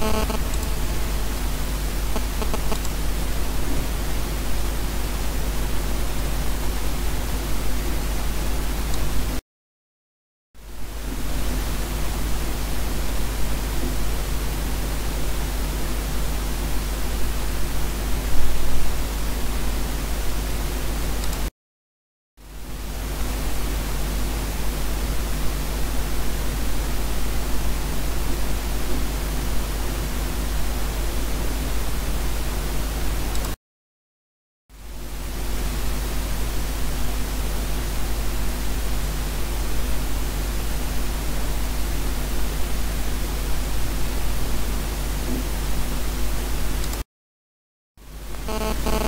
Bye. thank